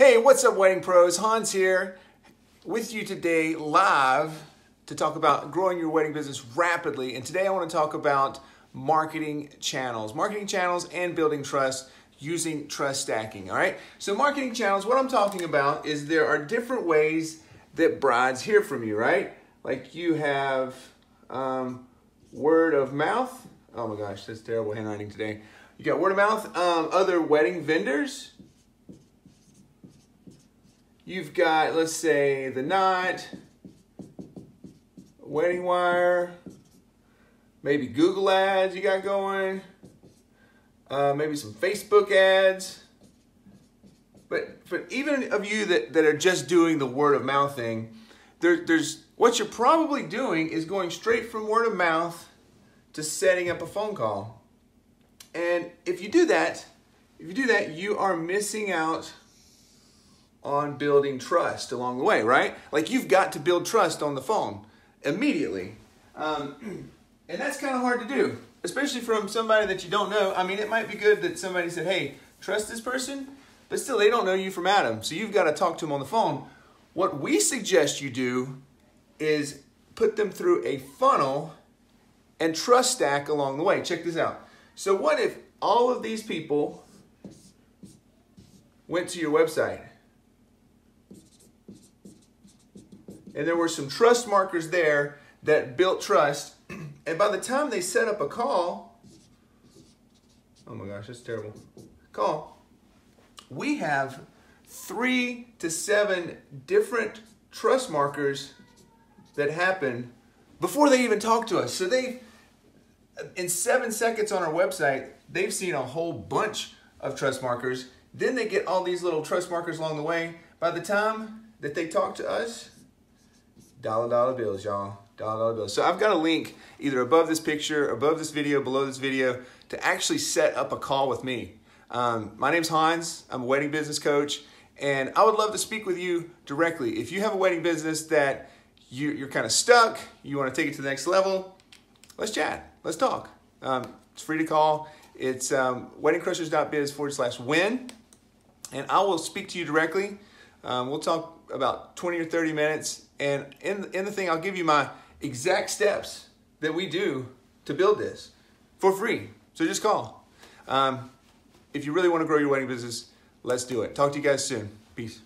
Hey, what's up, wedding pros? Hans here with you today live to talk about growing your wedding business rapidly. And today I want to talk about marketing channels, marketing channels and building trust using trust stacking. All right. So, marketing channels, what I'm talking about is there are different ways that brides hear from you, right? Like you have um, word of mouth. Oh my gosh, that's terrible handwriting today. You got word of mouth, um, other wedding vendors You've got, let's say, the knot, wedding wire, maybe Google ads you got going, uh, maybe some Facebook ads. But, but even of you that, that are just doing the word of mouth thing, there, there's what you're probably doing is going straight from word of mouth to setting up a phone call. And if you do that, if you do that, you are missing out on building trust along the way, right? Like you've got to build trust on the phone immediately. Um, and that's kind of hard to do, especially from somebody that you don't know. I mean, it might be good that somebody said, hey, trust this person, but still they don't know you from Adam. So you've got to talk to them on the phone. What we suggest you do is put them through a funnel and trust stack along the way. Check this out. So what if all of these people went to your website and there were some trust markers there that built trust. And by the time they set up a call, oh my gosh, that's terrible. Call. We have three to seven different trust markers that happen before they even talk to us. So they, in seven seconds on our website, they've seen a whole bunch of trust markers. Then they get all these little trust markers along the way. By the time that they talk to us, Dollar dollar bills, y'all. Dollar dollar bills. So I've got a link either above this picture, above this video, below this video to actually set up a call with me. Um, my name's Hans. I'm a wedding business coach, and I would love to speak with you directly. If you have a wedding business that you, you're kind of stuck, you want to take it to the next level, let's chat. Let's talk. Um, it's free to call. It's um, weddingcrushers.biz forward slash win, and I will speak to you directly. Um, we'll talk about 20 or 30 minutes. And in, in the thing, I'll give you my exact steps that we do to build this for free. So just call. Um, if you really want to grow your wedding business, let's do it. Talk to you guys soon. Peace.